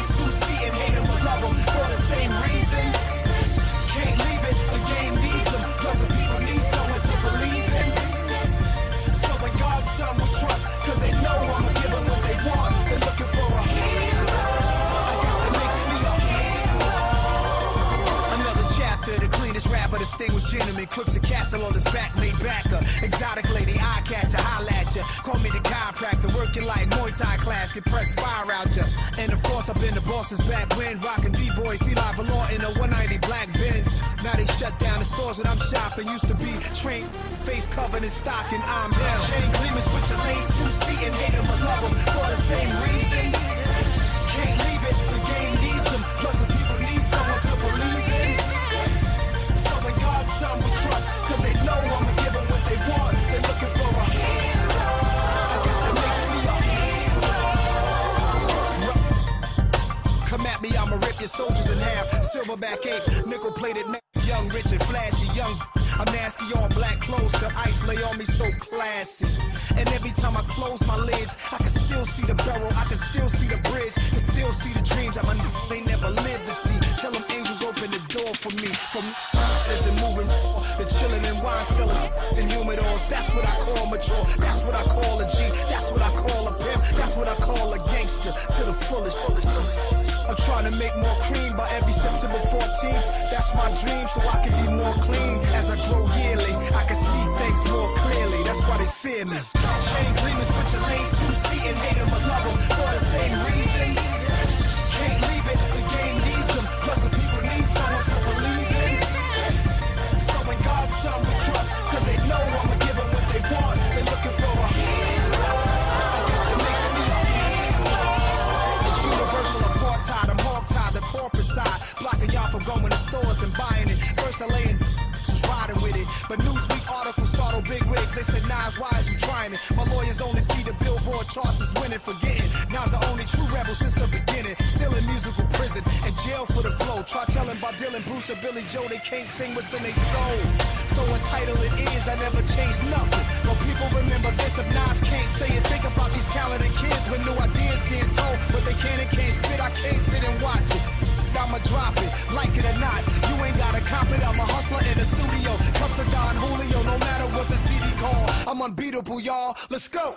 hate or love them for the same reason. Can't leave it, the game needs them. Plus the people need someone to believe in. So God's son we trust, cause they know I'ma give them what they want. They're looking for a hero. I guess that makes me a Another chapter, the cleanest rapper, distinguished gentleman, crooks a castle on his back, made backer. Exotic lady, at ya. Call me the chiropractor, working like Muay Thai class, get pressed fire out ya. And of course, I've been the boss's back when, rockin' D-boy, Feli Valor in a 190 black Benz. Now they shut down the stores that I'm shopping. Used to be trained, face covered in stock, and I'm down. chain gleaming, switch your lanes, two seat and hate them or love for the same reason. Come at me, I'ma rip your soldiers in half. Silverback ape, nickel plated, young, rich and flashy, young. I'm nasty, all black clothes to ice lay on me so classy. And every time I close my lids, I can still see the barrel, I can still see the bridge, can still see the dreams that my n- they never lived to see. Tell them angels open the door for me. From uh, isn't moving, the chilling in wine cellars and humidors. That's what I call mature. That's what I call a G. That's what more cream by every September 14th. That's my dream, so I can be more clean. As I grow yearly, going to stores and buying it. First I lay in was riding with it. But Newsweek articles startled big wigs. They said, Nas, why is you trying it? My lawyers only see the billboard charts as winning, forgetting. Nas the only true rebel since the beginning. Still in musical prison and jail for the flow. Try telling Bob Dylan, Bruce, or Billy Joel they can't sing what's in their soul. So entitled it is, I never changed nothing. But people remember this if Nas can't say it. Think about these talented kids with new ideas being told. But they can and can't spit, I can't sit and watch it. I'ma drop it, like it or not. You ain't gotta cop it. I'm a hustler in the studio. Cups of Don Julio, no matter what the CD call. I'm unbeatable, y'all. Let's go.